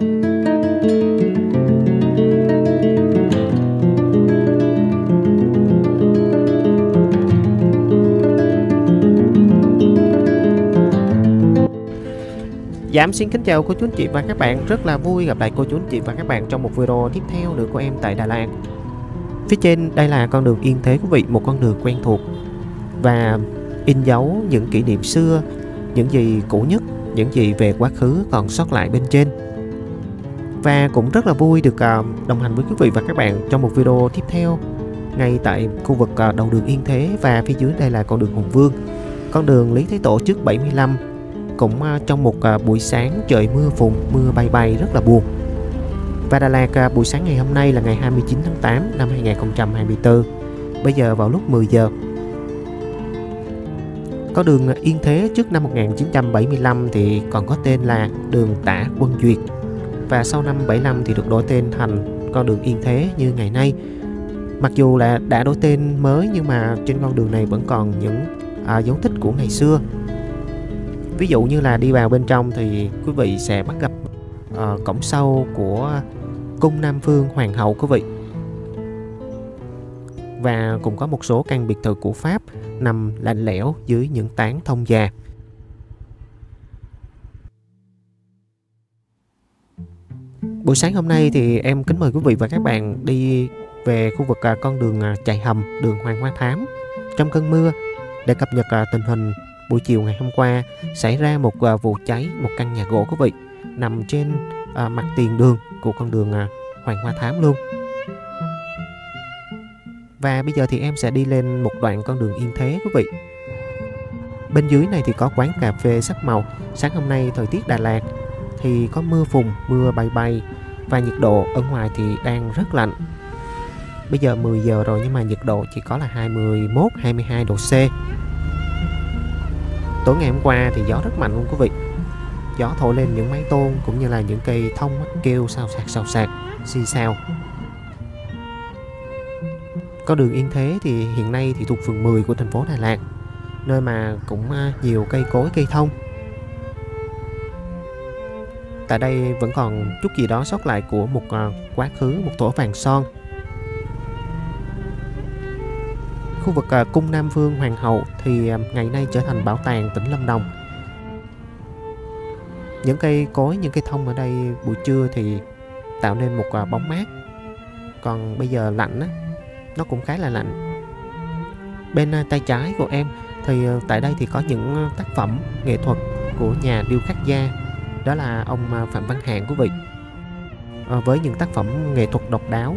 Giảm xin kính chào cô chú anh chị và các bạn. Rất là vui gặp lại cô chú anh chị và các bạn trong một video tiếp theo nữa của em tại Đà Lạt. Phía trên đây là con đường Yên Thế quý vị, Một con đường quen thuộc Và in dấu những kỷ niệm xưa, Những gì cũ nhất, Những gì về quá khứ còn sót lại bên trên. Và cũng rất là vui được à, đồng hành với quý vị và các bạn Trong một video tiếp theo Ngay tại khu vực à, đầu đường Yên Thế Và phía dưới đây là con đường Hùng Vương Con đường Lý Thế Tổ trước 75 cũng à, trong một buổi sáng trời mưa phùn, mưa bay bay rất là buồn. Và Đà Lạt buổi sáng ngày hôm nay là ngày 29 tháng 8 năm 2024. Bây giờ vào lúc 10 giờ. Có đường Yên Thế trước năm 1975 thì còn có tên là đường Tả Quân Duyệt. Và sau năm 75 thì được đổi tên thành con đường Yên Thế như ngày nay. Mặc dù là đã đổi tên mới nhưng mà trên con đường này vẫn còn những à, dấu tích của ngày xưa ví dụ như là đi vào bên trong thì quý vị sẽ bắt gặp à, cổng sau của cung Nam Phương Hoàng hậu quý vị và cũng có một số căn biệt thự của Pháp nằm lạnh lẽo dưới những tán thông già. Buổi sáng hôm nay thì em kính mời quý vị và các bạn đi về khu vực à, con đường à, chạy hầm, đường Hoàng Hoa Thám trong cơn mưa, để cập nhật à, tình hình buổi chiều ngày hôm qua, xảy ra một vụ cháy một căn nhà gỗ quý vị, nằm trên mặt tiền đường của con đường Hoàng Hoa Thám luôn. Và bây giờ thì em sẽ đi lên một đoạn con đường Yên Thế quý vị. Bên dưới này thì có quán cà phê sắc màu. Sáng hôm nay thời tiết Đà Lạt thì có mưa phùn, mưa bay bay và nhiệt độ ở ngoài thì đang rất lạnh. Bây giờ 10 giờ rồi nhưng mà nhiệt độ chỉ có là 21 22 độ C. Tối ngày hôm qua thì gió rất mạnh luôn quý vị Gió thổi lên những mái tôn cũng như là những cây thông kêu sao sạc sao sạc xì xào Có đường Yên Thế thì hiện nay thì thuộc phường 10 của thành phố Đà Lạt Nơi mà cũng à, nhiều cây cối cây thông Tại đây vẫn còn chút gì đó sót lại của một à, quá khứ, một thổ vàng son khu vực à, cung Nam Vương Hoàng hậu thì à, ngày nay trở thành bảo tàng tỉnh Lâm Đồng. Những cây cối, những cây thông ở đây buổi trưa thì tạo nên một bóng mát. Còn bây giờ lạnh á, nó cũng khá là lạnh. Bên tay trái của em thì tại đây thì có những tác phẩm nghệ thuật của nhà điêu khắc gia đó là ông à, Phạm Văn Hạng quý vị à, với những tác phẩm nghệ thuật độc đáo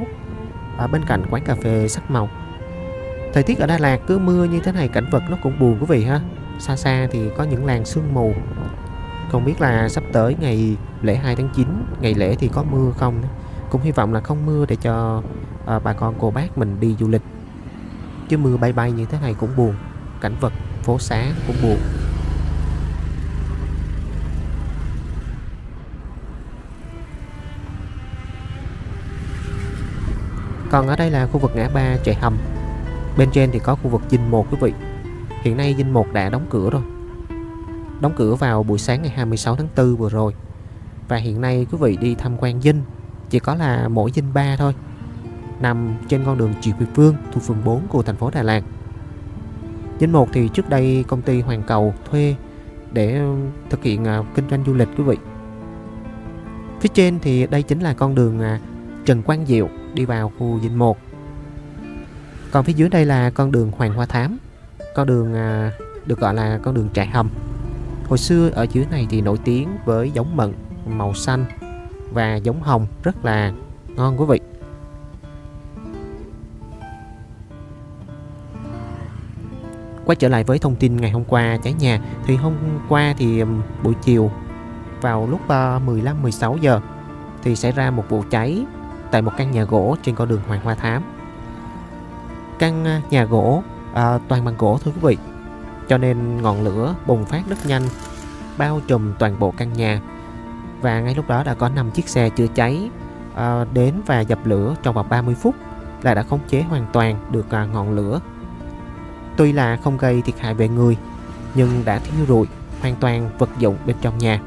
ở bên cạnh quán cà phê sắc màu. Thời tiết ở Đà Lạt cứ mưa như thế này cảnh vật nó cũng buồn quý vị ha. Xa xa thì có những làng sương mù. Không biết là sắp tới ngày lễ 2 tháng 9 Ngày lễ thì có mưa không Cũng hy vọng là không mưa để cho à, bà con cô bác mình đi du lịch. Chứ mưa bay bay như thế này cũng buồn. Cảnh vật phố xá cũng buồn. Còn ở đây là khu vực ngã ba chạy hầm. Bên trên thì có khu vực dinh 1 quý vị. Hiện nay dinh 1 đã đóng cửa rồi. Đóng cửa vào buổi sáng ngày 26 tháng 4 vừa rồi. Và hiện nay quý vị đi tham quan dinh, Chỉ có là mỗi dinh 3 thôi. Nằm trên con đường Triệu Quy Phương thuộc phường 4 của thành phố Đà Lạt. Dinh 1 thì trước đây công ty Hoàng Cầu thuê để thực hiện à, kinh doanh du lịch quý vị. Phía trên thì đây chính là con đường à, Trần Quang Diệu đi vào khu dinh 1 còn phía dưới đây là con đường Hoàng Hoa Thám. Con đường à, được gọi là con đường trại hầm. Hồi xưa ở dưới này thì nổi tiếng với giống mận màu xanh và giống hồng rất là ngon quý vị. Quay trở lại với thông tin ngày hôm qua cháy nhà. Thì hôm qua thì buổi chiều vào lúc ờ, 15 16 giờ thì xảy ra một vụ cháy tại một căn nhà gỗ trên con đường Hoàng Hoa Thám. Căn à, nhà gỗ à, toàn bằng gỗ thưa quý vị cho nên ngọn lửa bùng phát rất nhanh bao trùm toàn bộ căn nhà. Và ngay lúc đó đã có 5 chiếc xe chữa cháy à, đến và dập lửa trong vòng 30 phút là đã khống chế hoàn toàn được à, ngọn lửa. Tuy là không gây thiệt hại về người nhưng đã thiêu rụi hoàn toàn vật dụng bên trong nhà.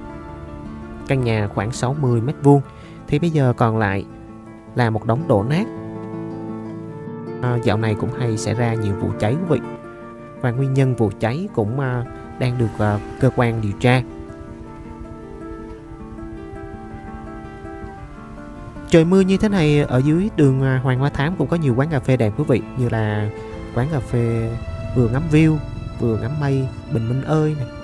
Căn nhà khoảng 60 mét vuông thì bây giờ còn lại là một đống đổ nát. À, dạo này cũng hay xảy ra nhiều vụ cháy quý vị. Và nguyên nhân vụ cháy cũng à, đang được à, cơ quan điều tra. Trời mưa như thế này ở dưới đường à, Hoàng Hoa Thám cũng có nhiều quán cà phê đẹp quý vị như là quán cà phê vừa ngắm view vừa ngắm mây bình minh ơi này.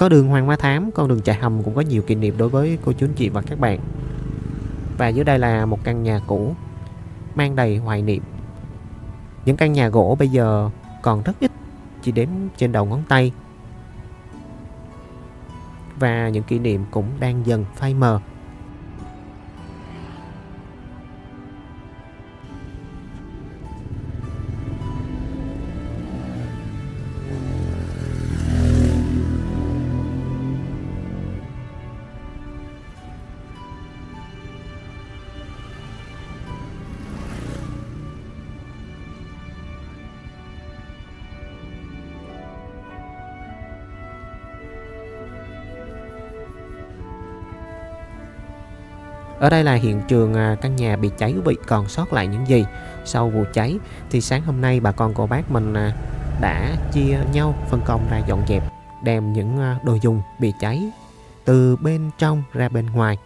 Có đường Hoàng Hoa Thám, con đường chạy hầm cũng có nhiều kỷ niệm đối với cô chú anh chị và các bạn. Và dưới đây là một căn nhà cũ mang đầy hoài niệm. Những căn nhà gỗ bây giờ còn rất ít, chỉ đếm trên đầu ngón tay. Và những kỷ niệm cũng đang dần phai mờ. Ở đây là hiện trường à, căn nhà bị cháy quý vị còn sót lại những gì sau vụ cháy thì sáng hôm nay bà con cô bác mình à, đã chia nhau phân công ra dọn dẹp đem những à, đồ dùng bị cháy từ bên trong ra bên ngoài.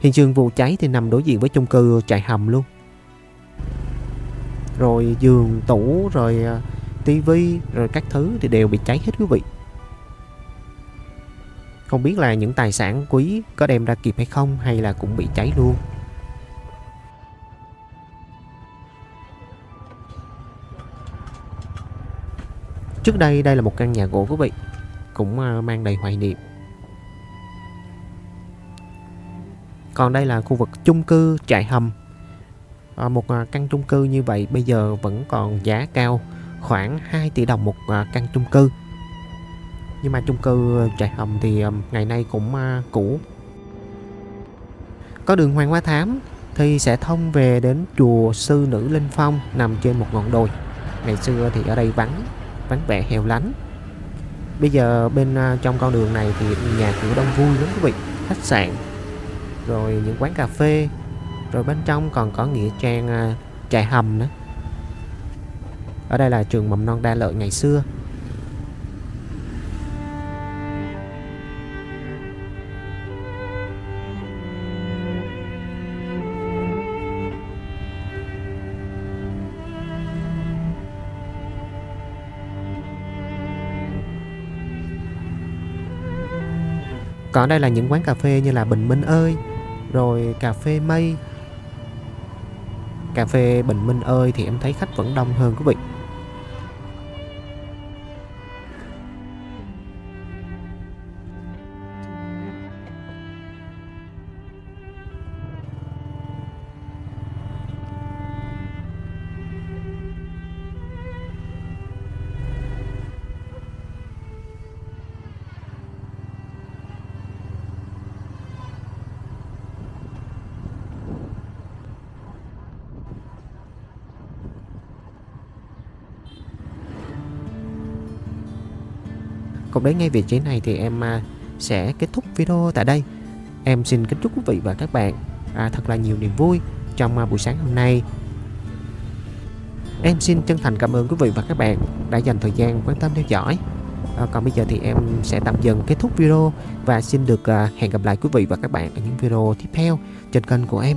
Hiện trường vụ cháy thì nằm đối diện với chung cư chạy hầm luôn. Rồi giường, tủ, rồi tivi, rồi các thứ thì đều bị cháy hết quý vị. Không biết là những tài sản quý có đem ra kịp hay không hay là cũng bị cháy luôn. Trước đây đây là một căn nhà gỗ quý vị. Cũng ờ, mang đầy hoài niệm. Còn đây là khu vực chung cư trại hầm. À, Một ờ, căn chung cư như vậy bây giờ vẫn còn giá cao Khoảng 2 tỷ đồng một căn chung cư nhưng mà chung cư ờ, trại hầm thì ờ, ngày nay cũng ờ, cũ. Có đường Hoàng Hoa Thám thì sẽ thông về đến chùa Sư Nữ Linh Phong, nằm trên một ngọn đồi. Ngày xưa thì ở đây vắng vắng vẻ heo lánh. Bây giờ bên trong con đường này thì nhà cửa đông vui lắm quý vị, khách sạn, rồi những quán cà phê, rồi bên trong còn có nghĩa trang trại hầm nữa. Ở đây là trường mầm non đa lợi ngày xưa. Còn đây là những quán cà phê như là Bình Minh ơi, Rồi cà phê mây. Cà phê Bình Minh ơi thì em thấy khách vẫn đông hơn quý vị. Cũng đến ngay vị trí này thì em à, sẽ kết thúc video tại đây. Em xin kính chúc quý vị và các bạn à, thật là nhiều niềm vui trong à, buổi sáng hôm nay. Em xin chân thành cảm ơn quý vị và các bạn đã dành thời gian quan tâm theo dõi. À, còn bây giờ thì em sẽ tạm dừng kết thúc video và xin được à, hẹn gặp lại quý vị và các bạn ở những video tiếp theo trên kênh của em.